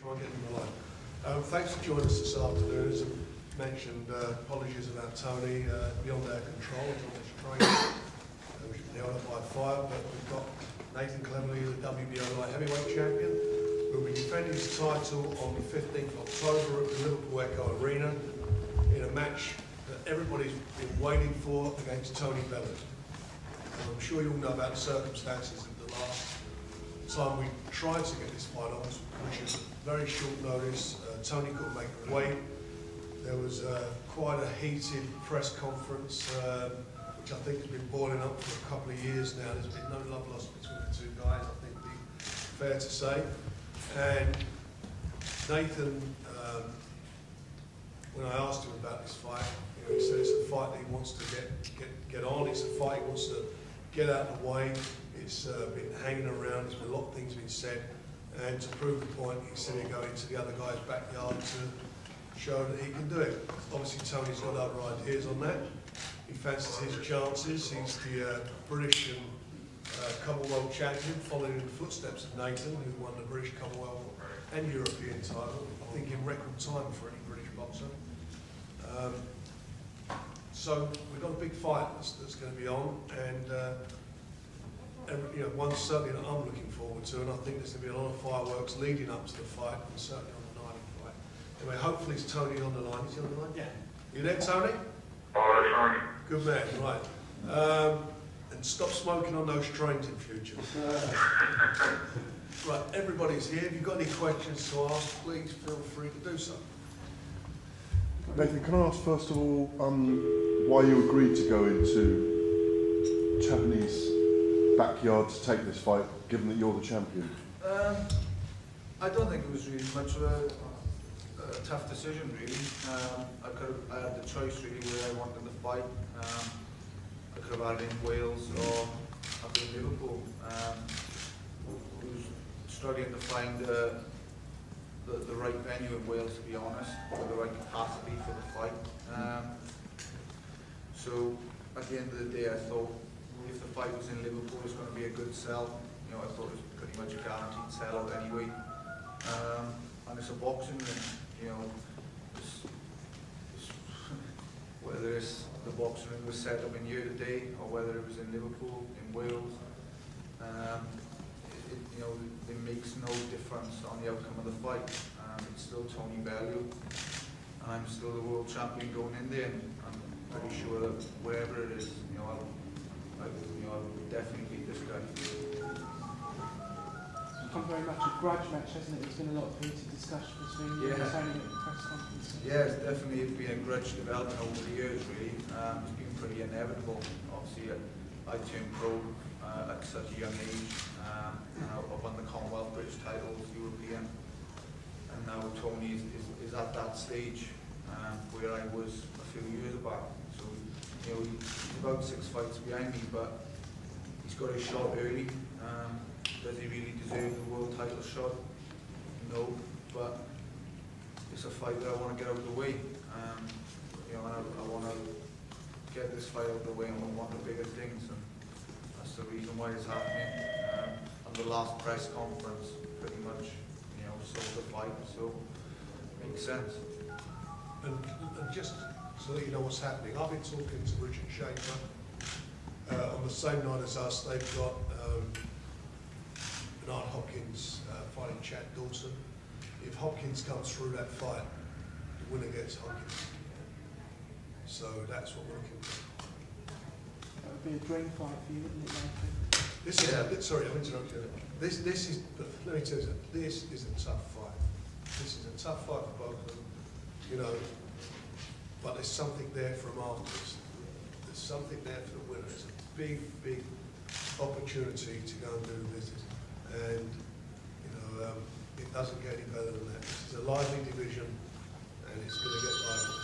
try and get them alive. Um, thanks for joining us this afternoon. As I mentioned, uh, apologies about Tony, uh, beyond our control, on train. Uh, we should be held up by fire, but we've got Nathan Cleverly, the WBO heavyweight champion, who will be defending his title on the 15th of October at the Liverpool Echo Arena in a match that everybody's been waiting for against Tony Bellew. And I'm sure you'll know about the circumstances of the last time we tried to get this fight on, which is very short notice. Uh, Tony couldn't make the weight. There was uh, quite a heated press conference, um, which I think has been boiling up for a couple of years now. There's been no love lost between the two guys, I think be fair to say. And Nathan, um, when I asked him about this fight, you know, he said it's a fight that he wants to get, get, get on. It's a fight he wants to get out of the way. It's uh, been hanging around. There's been a lot of things been said. And to prove the point, he said he'd go into the other guy's backyard to show that he can do it. Obviously, Tony's got other ideas on that. He fancies his chances. He's the uh, British and uh, Commonwealth champion, following in the footsteps of Nathan, who won the British Commonwealth and European title, I think in record time for any British boxer. Um, so we've got a big fight that's, that's going to be on, and uh, every, you know, one certainly that I'm looking forward to, and I think there's going to be a lot of fireworks leading up to the fight, and certainly on the night of the fight. Anyway, hopefully it's Tony on the line. Is he on the line? Yeah. You there, Tony? Oh, that's fine. Good man, right. Um, and stop smoking on those trains in future. Right, everybody's here. If you've got any questions to ask, please feel free to do so. Nathan, can I ask first of all um, why you agreed to go into Japanese backyard to take this fight, given that you're the champion? Um, I don't think it was really much of a, a tough decision, really. Um, I could have, I had the choice really where I wanted to fight. Um, I could have had it in Wales or up in Liverpool. Um, I was struggling to find the, the right venue in Wales, to be honest, with the right capacity for the fight. Um, so at the end of the day, I thought if the fight was in Liverpool, it's going to be a good sell. You know, I thought it was pretty much a guaranteed sellout anyway. Um, and it's a boxing you know, it's, it's, whether it's the boxing ring was set up in year to day or whether it was in Liverpool, in Wales, um, it, you know, it makes no difference on the outcome of the fight. Um, it's still Tony Bellew, and I'm still the world champion going in there. I'm pretty sure that wherever it is, you know, I'll, I, you know, I'll definitely this guy. become very much a grudge match, hasn't it? There's been a lot of heated discussion between you and Tony at the press conference. Yeah, it's definitely been a grudge development over the years, really. Um, it's been pretty inevitable. Obviously, I, I turned pro uh, at such a young age. Um, and I, I won the Commonwealth, British titles, European. And now Tony is, is, is at that stage um, where I was a few years back. You know, he's about six fights behind me, but he's got his shot early. Um, does he really deserve the world title shot? No, but it's a fight that I want to get out of the way. Um, you know, I, I want to get this fight out of the way and I want the bigger things, and that's the reason why it's happening. Um, and the last press conference, pretty much, you know, sold the fight, so makes sense. And, and just so that you know what's happening, I've been talking to Richard Schaefer. Uh, on the same night as us, they've got um, Bernard Hopkins uh, fighting Chad Dawson. If Hopkins comes through that fight, the winner gets Hopkins. So that's what we're looking for. That would be a dream fight for you, wouldn't it, Nathan? This is, Yeah. sorry, I'm interrupting you. This, this is, let me tell you, this is a tough fight. This is a tough fight for both of them, you know, but there's something there for them afterwards. There's something there for the winner. It's a big, big opportunity to go and do business. And, you know, um, it doesn't get any better than that. Is a lively division, and it's going to get lively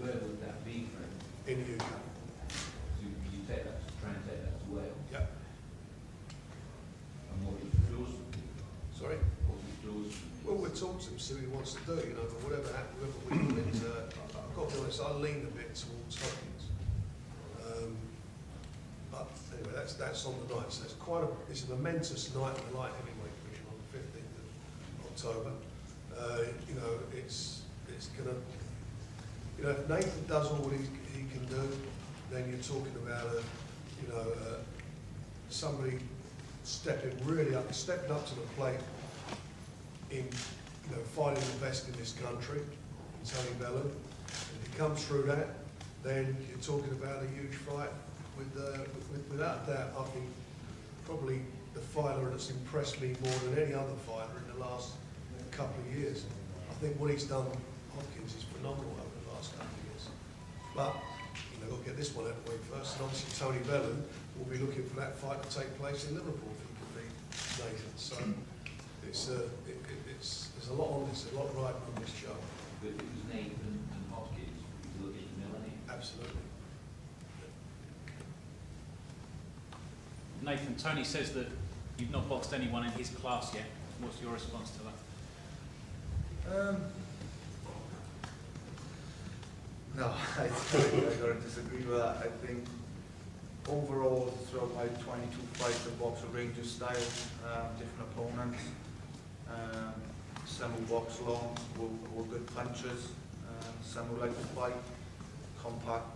Where would that be, Fred? in the UK. So you take that, try and take that to Wales? Yep. And what the clause? Sorry? What the clause? Well, we'll talk to him, see what he wants to do, you know, but whatever happens, whether we come into, I- I've got honest, I lean a bit towards Hopkins. Um, But anyway, that's, that's on the night, so it's quite a, it's a momentous night in the light heavyweight division on the fifteenth of October. Uh, you know, it's, it's gonna, you know, if Nathan does all he, he can do, then you're talking about a, you know, somebody stepping really up, stepping up to the plate in, you know, fighting the best in this country, Tony Bellew. If he comes through that, then you're talking about a huge fight with, uh, with, without doubt, I think probably the fighter that's impressed me more than any other fighter in the last couple of years. I think what he's done, Hopkins, is phenomenal over the last couple of years. But, you know, we'll get this one out of the way first, and obviously Tony Bellew will be looking for that fight to take place in Liverpool if he can beat Nathan. So it's, uh, it, it, it's, there's a lot on this, a lot riding on this show, But it was Nathan and Hopkins, we look at the Millennium. Absolutely. Nathan, Tony says that you've not boxed anyone in his class yet. What's your response to that? Um, no, I gotta disagree with that. I think overall, throughout my 22 fights, I've boxed a range of styles, um, different opponents. Um, some who box long, were, were good punchers. Um, some who like to fight, compact,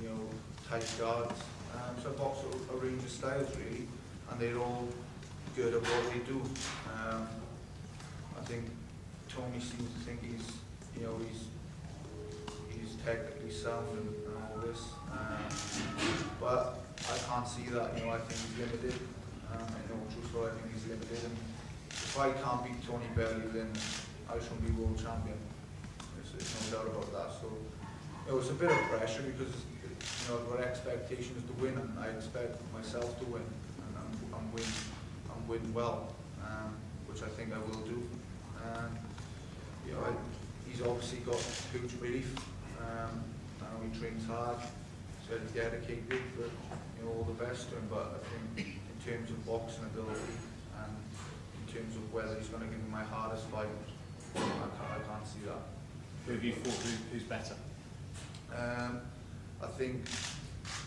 you know, tight guards. Um, so I box a, a range of styles really, and they're all good at what they do. Um, I think Tony seems to think he's, you know, he's, he's technically sound and, and all this. Um, but I can't see that, you know, I think he's limited. Um, I know truthfully, I think he's limited. And if I can't beat Tony Bellew, then I shouldn't be world champion. There's, there's no doubt about that. So it was a bit of pressure because, you know, our expectation is to win, and I expect myself to win, and I'm, I'm win, I'm win well, um, which I think I will do. Um, you know, I, he's obviously got huge belief. Um, he trains hard, so he's dedicated, but you know all the best to him. But I think in terms of boxing ability and in terms of whether he's going to give me my hardest fight, I can't, I can't see that. Who have you thought who, who's better? Um, I think,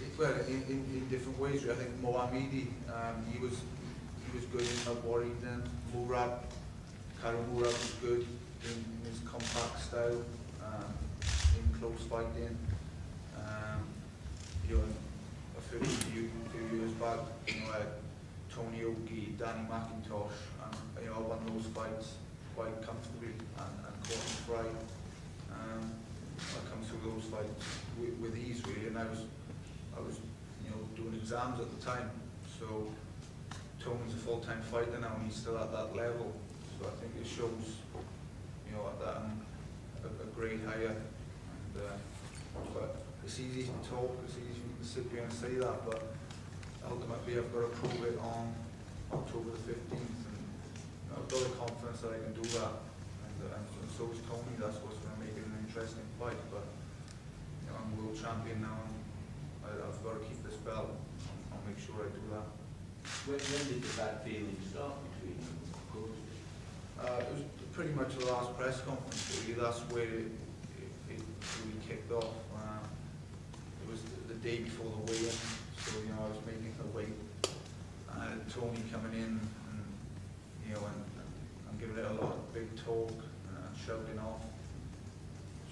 it- well, in, in, in different ways. I think Mohammedi, um, he was, he was good in Warrington. Murat, Karo Murat was good in, in his compact style, um, in close fighting. Um, you know, a few, few, few years back, you know, had Tony Oakey, Danny McIntosh, and, you know, I won those fights quite comfortably, and, and Courtney Fry. Um, I come through those fights with, with ease really, and I was, I was, you know, doing exams at the time, so Tony's a full-time fighter now, and he's still at that level, so I think it shows, you know, that a, a grade higher, and, uh, but it's easy to talk, it's easy to sit here and say that, but ultimately I've got to prove it on October the fifteenth, and I've got the confidence that I can do that, and, uh, and so is Tony, that's what's gonna make it an interesting fight, but, you know, I'm world champion now, and I, I've got to keep this belt, I'll, I'll make sure I do that. When, when did the bad feeling start between you? Uh, it was pretty much the last press conference, really, that's where it, it, it really kicked off. Uh, it was the, the day before the weigh-in, so, you know, I was making the weight, and Tony coming in, and, you know, and, and giving it a lot of big talk, and shouting off,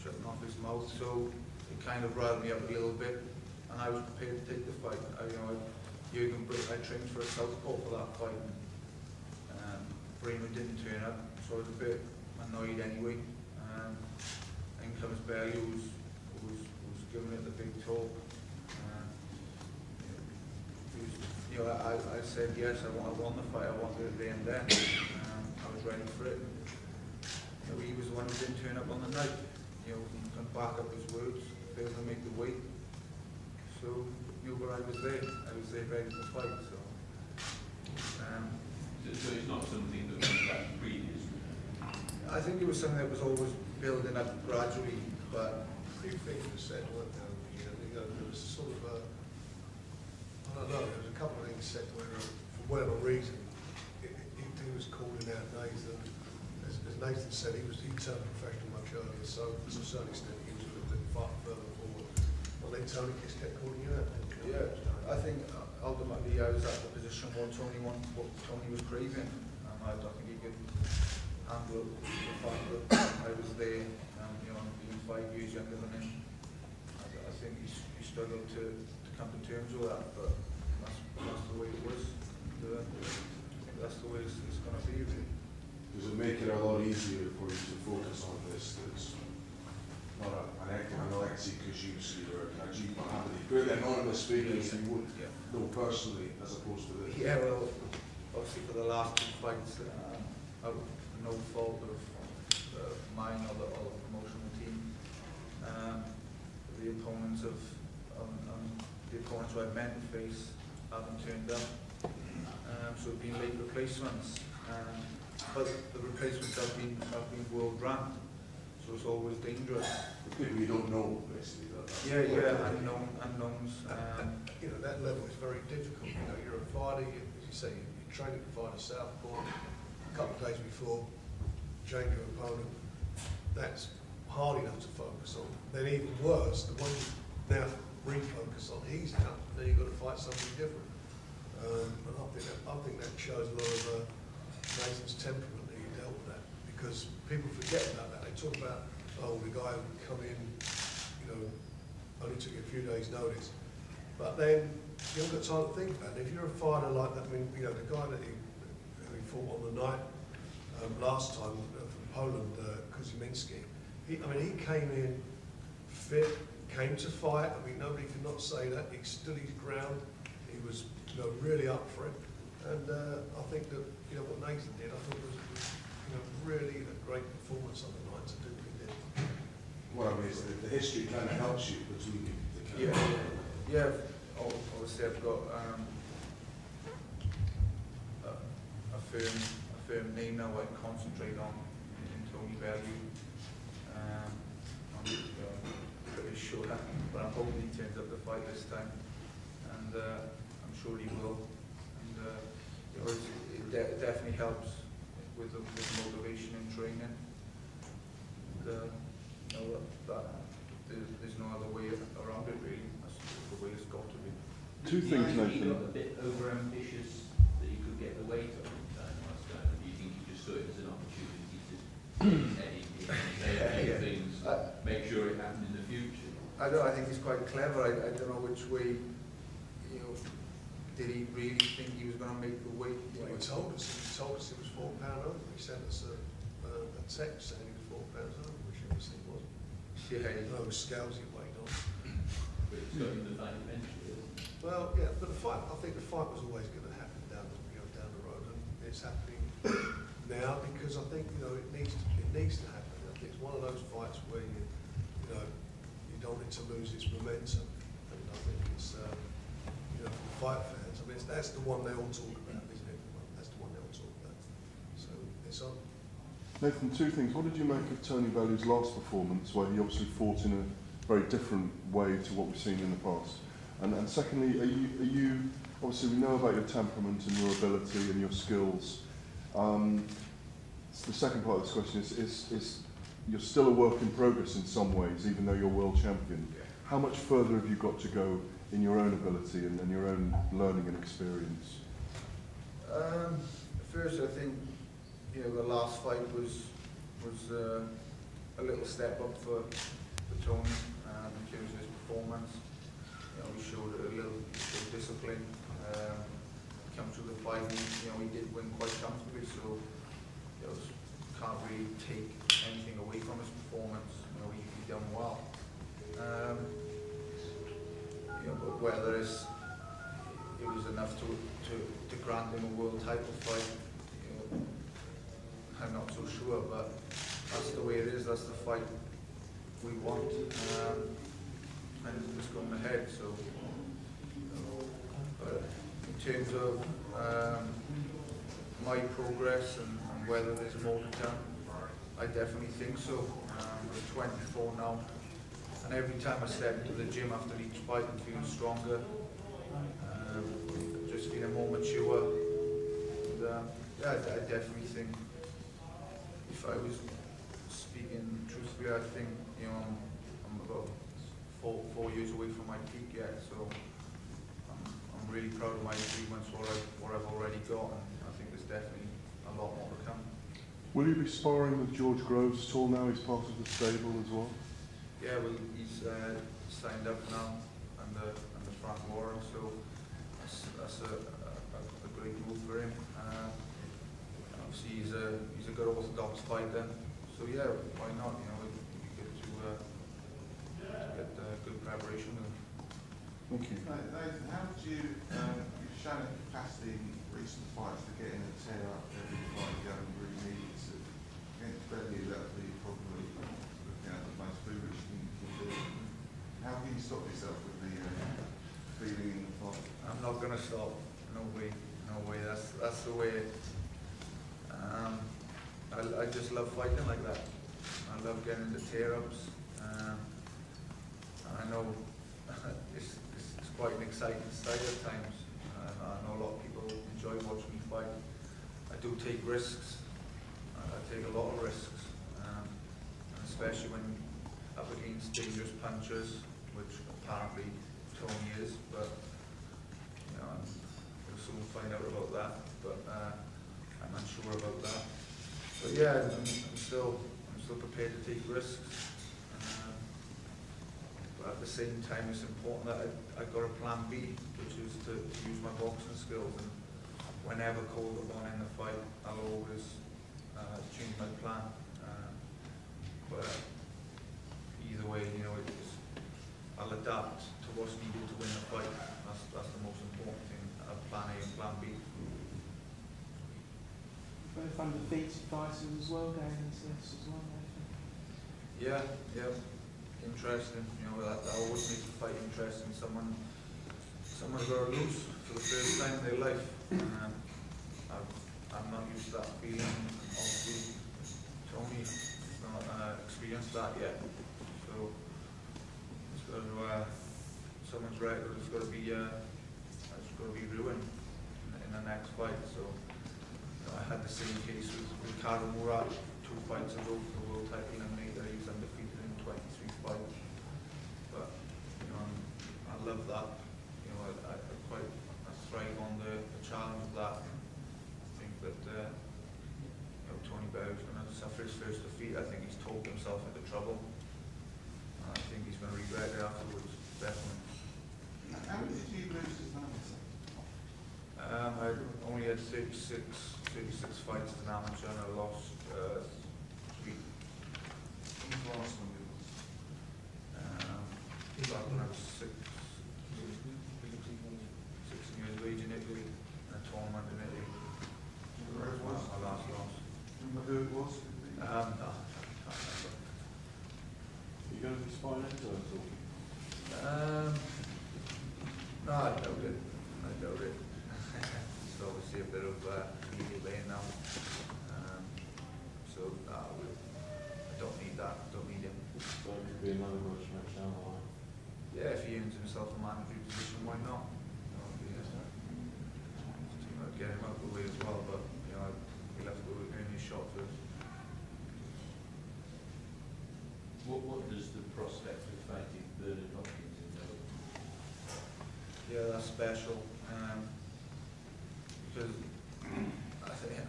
shutting off his mouth, so it kind of riled me up a little bit, and I was prepared to take the fight. I, you know, Br- I trained for a southpaw for that fight, and um, Brähmer didn't turn up, so I was a bit annoyed anyway. Um, in comes Bellew, who's, who's, who's giving it the big talk. Uh, was, you know, I, I said yes, I want, I won the fight, I wanted it there and then. Um, I was ready for it. Know, he was the one who didn't turn up on the night. You know, he couldn't back up his words, failed to make the weight. So, you know, but I was there, I was there ready to fight, so. Um, So, so it's not something that was that previous? I think it was something that was always building up gradually, but Few things were said, weren't there, the? You know, there was sort of a, I don't know, there was a couple of things said where, uh, for whatever reason, he, he he was calling out Nathan. As, as Nathan said, he was, he turned professional much so to a certain extent, he was bit far further forward. Well, then Tony just kept calling you out. yeah, I think uh, ultimately I was at the position what Tony want, what Tony was craving. Um, I don't think he could handle the fact that I was there, um, you know, being five years younger than him. I, I think he, he struggled to, to come to terms with that, but that's, that's the way it was. And, uh, that's the way it's, it's gonna be, really. Does it make it a lot easier for you to focus on this that's not a, an act, an Aleksy Kuziemski or a Mohammed? We're the anonymous figures you would Yeah. know personally as opposed to this. Yeah, well, obviously for the last two fights, out of no fault of uh, mine or the, or the promotional team, um, the opponents of, um, um, the opponents who I meant to face haven't turned up. Um, so it's been late replacements, um, but the replacements have been, have been world ranked, so it's always dangerous. The people you don't know, basically. that- that's Yeah, yeah, unknown, unknowns, um, you know, that level is very difficult, you know, you're a fighter, you, as you say, you- you're training to fight a southpaw, a couple of days before, change your opponent, that's hard enough to focus on. Then even worse, the one you now refocus on, he's out, then you've got to fight something different. Um, and I think that, I think that shows a lot of, uh, Nathan's temperament that he dealt with that, because people forget about that, they talk about, oh, the guy who come in, you know, only took a few days' notice. But then you haven't got time to think about it. If you're a fighter like that, I mean, you know, the guy that he, who he fought on the night um, last time uh, from Poland, uh, he, I mean, he came in fit, came to fight. I mean, nobody could not say that. He stood his ground. He was, you know, really up for it. And uh, I think that, you know, what Nathan did, I thought was, was, you know, really a great performance on the night to do what he did. What I mean is that the history kind of helps you between the, the kind Yeah, of- yeah, obviously I've got, um, a, a firm, a firm name now I can concentrate on in Tony Bellew. Um, I'm, uh, pretty sure, that, but I'm hoping he turns up the fight this time, and, uh, I'm sure he will. And, uh, you know, it de- definitely helps with the, with motivation and training. And, uh, you know, that, there's, there's no other way around it really, that's the way it's got to be. Two Do you things, think he got a bit over-ambitious that he could get the weight up in time last time? Do you think he just saw it as an opportunity to head in here and say Yeah. things, Uh, make sure it happened in the future? I don't, I think he's quite clever, I, I don't know which way, you know, did he really think he was gonna make the weight? you Well, he told us, he told us it was four pound over. He sent us a, a, a text saying he was four pounds over, which obviously he wasn't. Yeah, he- Those scales he weighed on. But it's got in the fight eventually, isn't it? Well, yeah, but the fight, I think the fight was always going to happen down, the you know, down the road, and it's happening now because I think, you know, it needs, to it needs to happen. I think it's one of those fights where you, you know, you don't need to lose its momentum, and I think it's, um, you know, for the fight fans, I mean, it's, that's the one they all talk about, isn't it? That's the one they all talk about. So it's on. Nathan, two things. What did you make of Tony Bellew's last performance, where he obviously fought in a very different way to what we've seen in the past? And, and secondly, are you, are you, obviously we know about your temperament and your ability and your skills. Um, s- the second part of this question is, is, is you're still a work in progress in some ways, even though you're world champion. How much further have you got to go in your own ability and, and your own learning and experience? Um, first, I think, you know, the last fight was, was, uh, a little step up for, for Tony, um, in terms of his performance. You know, he showed a little, little discipline, um, come through the fight, you know, he did win quite comfortably, so, you know, can't really take anything away from his performance, you know, he, he done well. Um, you know, whether it's, it was enough to, to, to grant him a world title fight, you know, I'm not so sure, but that's the way it is, that's the fight we want, um, and it's going ahead, so. But in terms of, um, my progress and, and whether there's more to come, I definitely think so. Um, I'm twenty-four now, and every time I step into the gym after each fight, I'm feeling stronger, um, just feeling more mature. And, um, yeah, I, definitely think if I was speaking truthfully, I think, you know, I'm, about four, four years away from my peak yet, so I'm, I'm really proud of my achievements, what I, what I've already got, and I think there's definitely a lot more to come. Will you be sparring with George Groves at all now? He's part of the stable as well. Yeah, well, he's uh, signed up now under, under Frank Warren, so that's, that's a, a, a great move for him. Uh, obviously, he's a, he's a good orthodox fighter, so yeah, why not, you know, it'd to, uh, to get uh, good preparation with him. Thank you. How would you, um, you've shown a capacity in recent fights to get in and tear up every fight you haven't really needed to. Against Bellew, that would be probably, looking at the most foolish thing you can do. How can you stop yourself with the, uh, feeling in the not gonna stop, no way, no way, that's, that's the way, um, I, I just love fighting like that. I love getting into tear-ups, um, I know it's, it's, it's quite an exciting sight at times. I know a lot of people enjoy watching me fight. I do take risks, I, I take a lot of risks, um, especially when up against dangerous punchers, which apparently Tony is, but know, we'll soon find out about that, but, uh, I'm unsure about that. But yeah, I'm, I'm still, I'm still prepared to take risks. Um, But at the same time, it's important that I, I got a plan B, which is to, to use my boxing skills and whenever called upon in the fight, I'll always, uh, change my plan. Uh, But either way, you know, it's, I'll adapt to what's needed to win the fight. That's, that's the most important thing, uh, plan A and plan B. Both undefeated fighters as well going into this as well. Yeah, yeah, interesting, you know, that, that always makes the fight interesting, someone, someone's got to lose for the first time in their life. Um, I've, I'm not used to that feeling, obviously, Tony's not, uh, experienced that yet, so, got to, uh, someone's record is got to be, uh, it's got to be ruined in, in the next fight, so, you know, I had the same case with Ricardo Murat two fights ago for the world title eliminator. He was undefeated in 23 fights. But, you know, I love that. You know, I, I I quite I thrive on the, the challenge of that. I think that, uh, you know, Tony Bellew's going to suffer his first defeat. I think he's talked himself into trouble. And I think he's going to regret it afterwards, definitely. How did you lose as an amateur? Um, I only had 36, 36 fights an amateur and I lost uh, three. You lost? When I was six, sixteen years of age in Italy, in a tournament in Italy. Where it was? My last loss. Remember who it was? Um, no, can't remember. You going to be spine into it or? Um, no, I doubt it. I doubt it. It's obviously a bit of uh, media lane now. Um, so, uh, we- I don't need that, don't need him. So it could be another rush match down the line. Yeah, if he earns himself a mandatory position, why not? You know, it'd be, uh, you know, get him out of the way as well, but, you know, he'll have to go earn his shot first. What, what does the prospect of fighting Bernard Hopkins entail? Yeah, that's special, um, because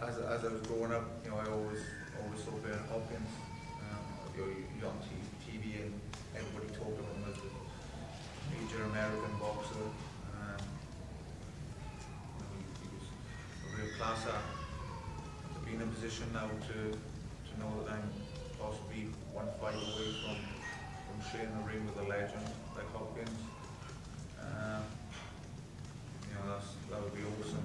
as, as I was growing up, you know, I always, always saw Bernard Hopkins, um, you know, you're on TV and everybody talked about him as a major American boxer, um, you know, he was a real class act. To be in a position now to, to know that I'm possibly one fight away from, from sharing the ring with a legend like Hopkins, um, you know, that's, that would be awesome.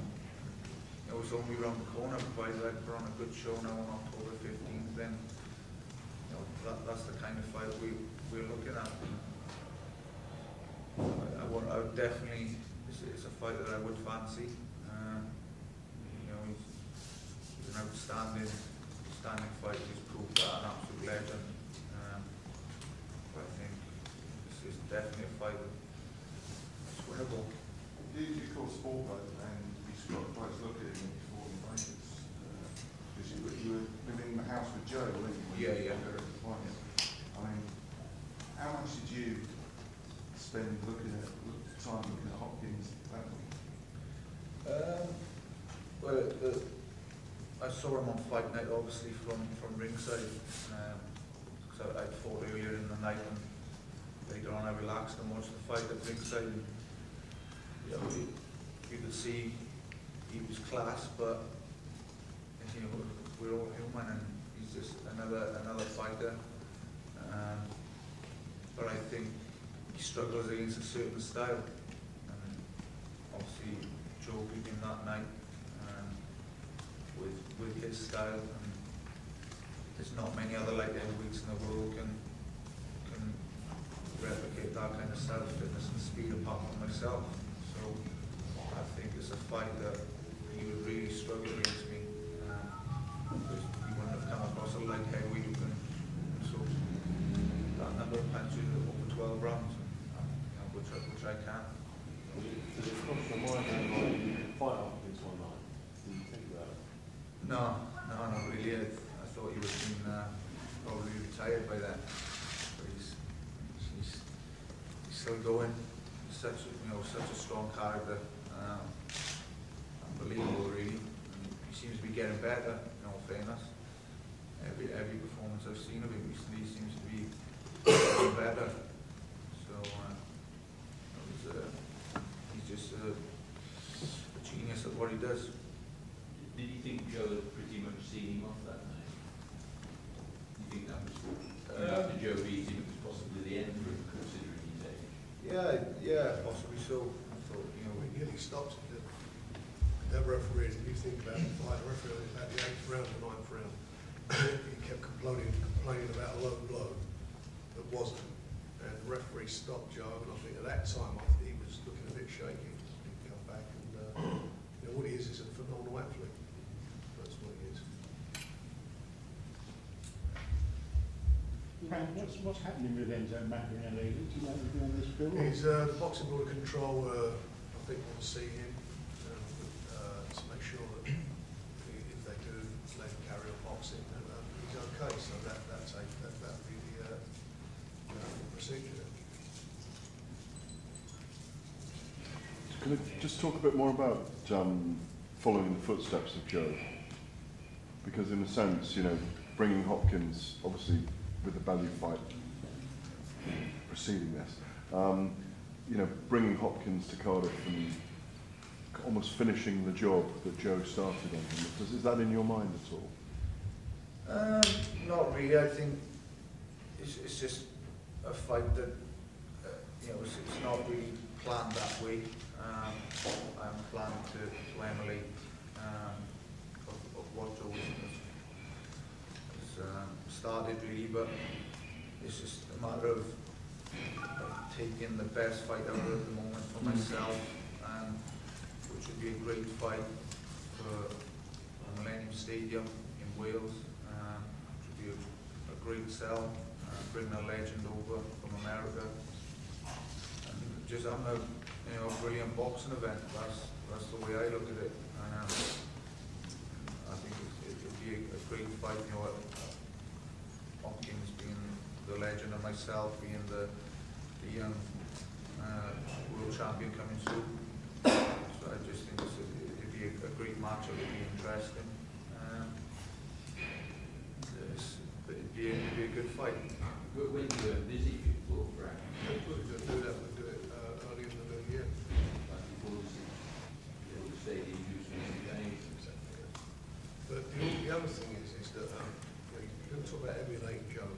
It was only around the corner, provided I put on a good show now on October fifteenth, then, you know, that, that's the kind of fight we, we're looking at. I, I would, I would definitely, it's, it's a fight that I would fancy, um, you know, he's, he's an outstanding, outstanding fighter, he's proved that, an absolute legend. Um, I think it's, it's definitely a fight that's winnable. You, you call sport though, and you got a close look at him when you fought in Vegas. Because you, were- you were living in the house with Joe, weren't you? Yeah, yeah. fought there at the time? I mean, how much did you spend looking at, look- time looking at Hopkins that week? Um, well, the, I I saw him on fight night, obviously, from, from ringside. Um, so I fought earlier in the night and later on I relaxed and watched the fight at ringside. And, you know, you, you could see he was class, but you know, we're all human and just another, another fighter. Um, but I think he struggles against a certain style. And obviously Joe beat him that night um, with, with his style. And there's not many other light heavyweights in the world can, can replicate that kind of style, fitness and speed apart from myself. So I think it's a fight that he would really struggle against me. Across a light heavyweight can so that number of punches over 12 rounds, which, I, which I can. Does it cross your mind that like you could fight Hopkins one night? Did you think about it? No, no, not really. I, I thought he would have been uh, probably retired by then. But he's, he's, he's still going. He's such, a- you know, such a strong character. Um, unbelievable, really. And he seems to be getting better, in all fairness. Every, every performance I've seen of him recently seems to be getting better. So, uh, it was, uh, he's just a, a genius at what he does. Did you think Joe had pretty much seen him off that night? You think that was, uh, after Joe beat him, it was possibly the end for him, considering his age? Yeah, yeah, possibly so. Thought, you know, We nearly stopped it. That referee, if you think about the fight, the referee was about the eighth round, the ninth round. He kept complaining, complaining about a low blow that wasn't. And the referee stopped Joe, and I think at that time, I think he was looking a bit shaky. He'd come back and, uh, you know, what he is is a phenomenal athlete. That's what he is. Frank, what's, what's happening with Enzo Maccarinelli? Do you know anything on this bill? He's, uh, the boxing board of control, uh, I think we'll see him, um, uh, to make sure that if they do let him carry on boxing, then, uh, he's okay, so that, that's a, that, that'd be the, uh, uh, procedure. Can I just talk a bit more about um, following the footsteps of Joe? Because in a sense, you know, bringing Hopkins, obviously with the Bellew fight preceding this, um, you know, bringing Hopkins to Cardiff and almost finishing the job that Joe started on him. Is, is that in your mind at all? Um, not really. I think it's, it's just a fight that, uh, you know, it's, it's not really planned that way. Um, I'm planning to, to emulate um, of, of what Joe has um, started really, but it's just a matter of, taking the best fight out of the moment for myself, and which would be a great fight for Millennium Stadium in Wales, um, which would be a, a great sell, uh, bring a legend over from America. And just having a, you know, a brilliant boxing event, that's, that's the way I look at it. And, um, I think it, it'd be a, a great fight, you know, Hopkins being the legend and myself being the, the young, uh, world champion coming soon. So I just think it's a, it'd be a, a great match, it'd be interesting. Um, it's- it'd be, a- it'd be a good fight. But when you were busy before, Frank, If we could do that, we'd do it, uh, early in the new year. like before the, you know, the stadium used to be changed. But the, the other thing is, is that, um, you know, you're going to talk about emulating Joe.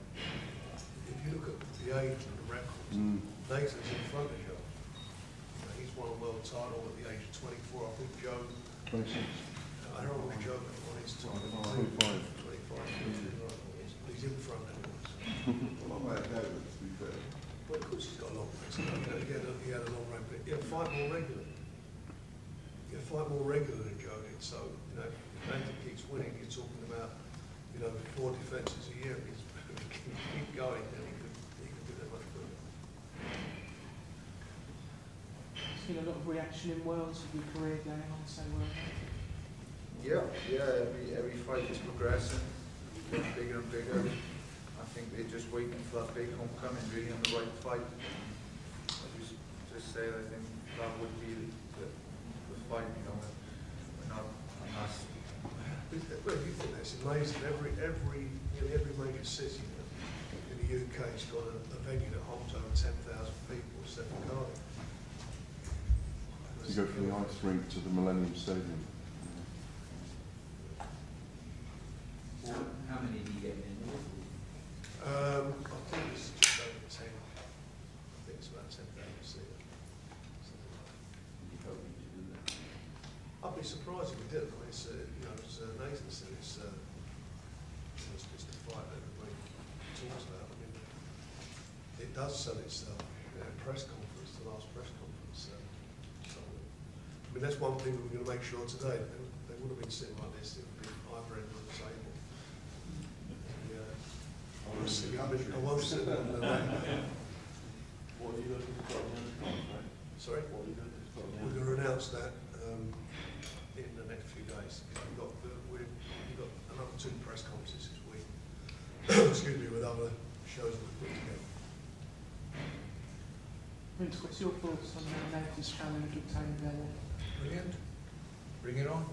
If you look at the age and the records, Mm. Nathan's in front of Joe. You know, He's won a world title at the age of twenty-four. I think Joe, 26. I don't know what Joe his title. 25. Twenty-five. He's in front anyway. Well, David, to be fair. Well, of course he's got a long race. He had a, he had a long run, but he'll fight more regularly. He'll fight more regular than Joe did, so, you know, if Nathan keeps winning, you're talking about, you know, four defences a year, he's, if he keep going, then he could, he could do that much quicker. Seen a lot of reaction in Wales with your career going on so well. Yeah, yeah, every, every fight is progressing, getting bigger and bigger. I think they're just waiting for that big homecoming, really, on the right fight. I just, just say, I think that would be the, the fight, you know, we're not, I'm not Well, if you amazing, every, every, nearly every major city in the UK has got a, a venue that holds over ten thousand people, except for Cardiff. You go from the ice rink to the Millennium Stadium. How many do you get in Um, I think it's just over ten, I think it's about ten thousand seats. something like that. You hoping to do that? I'd be surprised if we didn't. I mean, it's, uh, you know, as uh, Nathan said, it's, uh, it's just a fight that everybody talks about, I mean, it does sell itself, you know, press conference, the last press conference, uh, so, I mean, that's one thing we're gonna make sure today, they, they would have been sitting like this, it would be either end of the table. Yeah, I won't sit, I won't sit on the right, What are you looking to put on sorry? What are you looking to put on We're going to announce that um, in the next few days. We've got, the- we've we've got another two press conferences this week, excuse me, with other shows that we've put together. Vince, what's your thoughts on the latest challenge of Tony Bellew? Brilliant. Bring it on.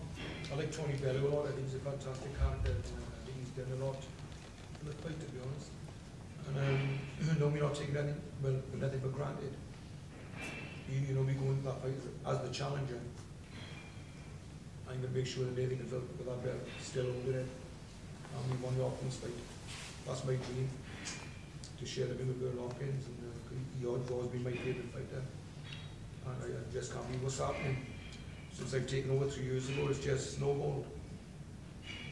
I like Tony Bellew a lot. I think he's a fantastic character. and I think he's done a lot for the fight, to be honest. And um, no, we're not taking anything, well, nothing for granted. You, you know, we go into that fight as the challenger. I'm going to make sure that Nathan up with that belt, still holding it. And we won the Hopkins fight. That's my dream, to share the ring with Bill Hopkins. And uh, he has always been my favourite fighter. And I, I just can't believe what's happening since I've taken over three years ago, it's just snowballed.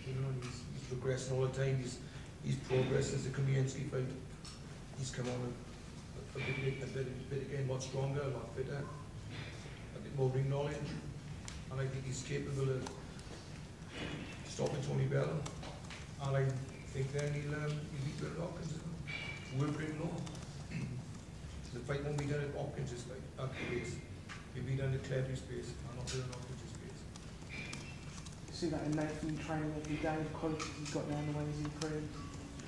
You know, he's, he's progressing all the time. He's, he's progressed as a Kuziemski fight. He's come on a, a, bit, a bit, a bit again, much stronger, a lot fitter, a bit more ring knowledge. And I think he's capable of stopping Tony Bellew. And I think then he'll, um, he'll beat Bill Hopkins well. We're pretty low. The fight won't be done at Hopkins' fight, at the base. It'll be done at Cleverly's base, and not Bill Hopkins' base. You see that in Nathan training every day, the quality he's got now, the way he's improved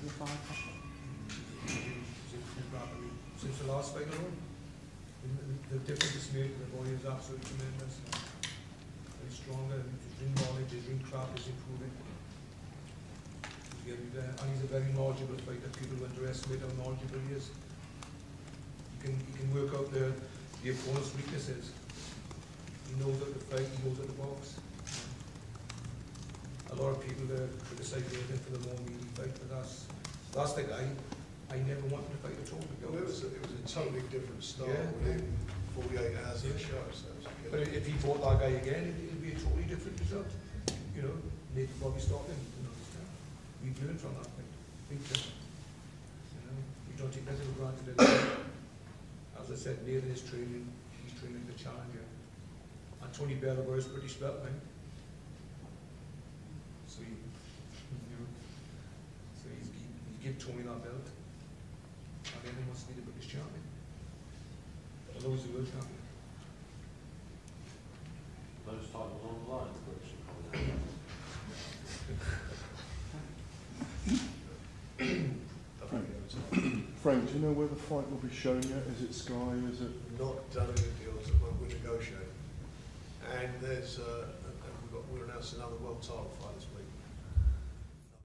a fighter. Since the last fight alone, the, the difference is made the boy is absolutely tremendous. He's stronger, his ring knowledge, his ring craft is improving. He's getting there, and he's a very knowledgeable fighter. People underestimate how knowledgeable he is. He can, he can work out the, the opponent's weaknesses. He knows how to fight, he knows how to box. A lot of people uh, criticize Nathan for the more meaty fight, but that's, that's the guy. I never wanted to fight at all, Well, it was, a- it was a totally different style Yeah, within forty-eight hours of the Yeah. show, so it was good. But if he fought that guy again, it'd, it'd be a totally different result. You know, Nathan probably stopped him, you know, we've learned from that fight, big time. You know, we don't take that for granted. As I said, Nathan is training, he's training the challenger. And Tony Bellew wears British belt, right? So he, you know, so he's, he, he give Tony that belt. And then he wants to be the British champion. Although he's the world champion. Those titles on the line, British Economy. Don't think it do you know where the fight will be shown yet? Is it Sky? Is it? not done any deals at the moment, we're negotiating. And there's, uh, and we've got, we're announcing another world title fight this.